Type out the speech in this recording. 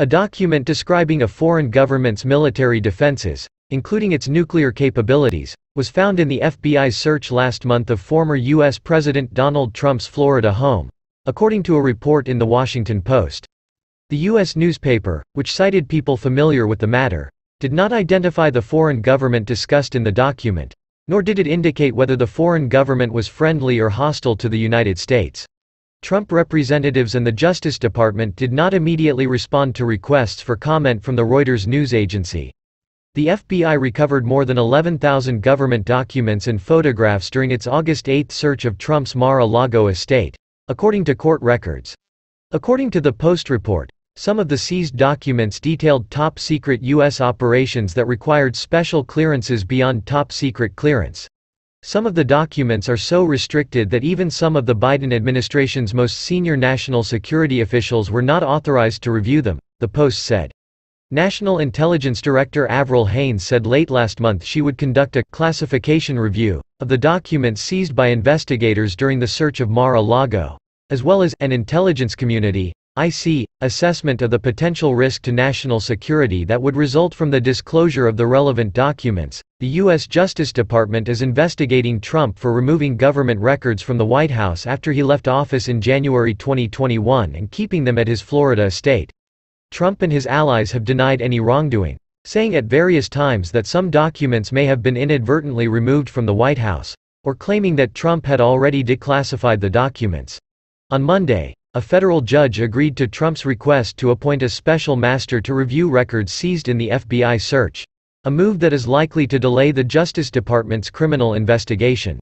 A document describing a foreign government's military defenses, including its nuclear capabilities, was found in the FBI's search last month of former U.S. President Donald Trump's Florida home, according to a report in The Washington Post. The U.S. newspaper, which cited people familiar with the matter, did not identify the foreign government discussed in the document, nor did it indicate whether the foreign government was friendly or hostile to the United States. Trump representatives and the Justice Department did not immediately respond to requests for comment from the Reuters news agency. The FBI recovered more than 11,000 government documents and photographs during its August 8 search of Trump's Mar-a-Lago estate, according to court records. According to the Post report, some of the seized documents detailed top-secret U.S. operations that required special clearances beyond top-secret clearance. Some of the documents are so restricted that even some of the Biden administration's most senior national security officials were not authorized to review them, the Post said. National Intelligence Director Avril Haines said late last month she would conduct a classification review of the documents seized by investigators during the search of Mar-a-Lago, as well as an intelligence community IC, assessment of the potential risk to national security that would result from the disclosure of the relevant documents. The U.S. Justice Department is investigating Trump for removing government records from the White House after he left office in January 2021 and keeping them at his Florida estate. Trump and his allies have denied any wrongdoing, saying at various times that some documents may have been inadvertently removed from the White House, or claiming that Trump had already declassified the documents. On Monday, a federal judge agreed to Trump's request to appoint a special master to review records seized in the FBI search. A move that is likely to delay the Justice Department's criminal investigation.